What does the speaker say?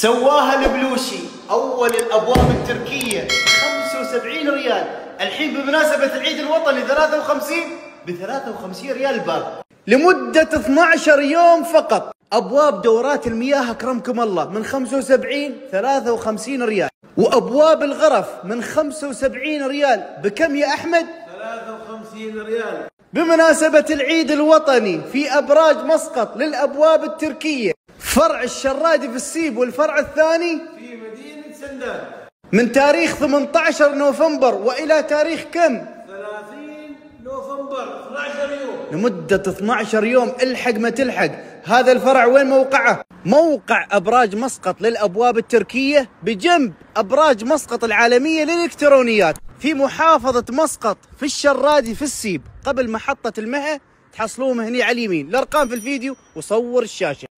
سواها البلوشي أول الأبواب التركية 75 ريال. الحين بمناسبة العيد الوطني 53 ب 53 ريال الباب لمدة 12 يوم فقط. أبواب دورات المياه أكرمكم الله من 75 53 ريال. وأبواب الغرف من 75 ريال. بكم يا أحمد؟ 53 ريال. بمناسبة العيد الوطني في أبراج مسقط للأبواب التركية. فرع الشرادي في السيب والفرع الثاني في مدينة سندان. من تاريخ 18 نوفمبر وإلى تاريخ كم؟ 30 نوفمبر 12 يوم. لمدة 12 يوم الحق ما تلحق. هذا الفرع وين موقعه؟ موقع أبراج مسقط للأبواب التركية بجنب أبراج مسقط العالمية للإلكترونيات. في محافظة مسقط في الشرادي في السيب قبل محطة المهى تحصلوهم هني على اليمين. الأرقام في الفيديو وصور الشاشة.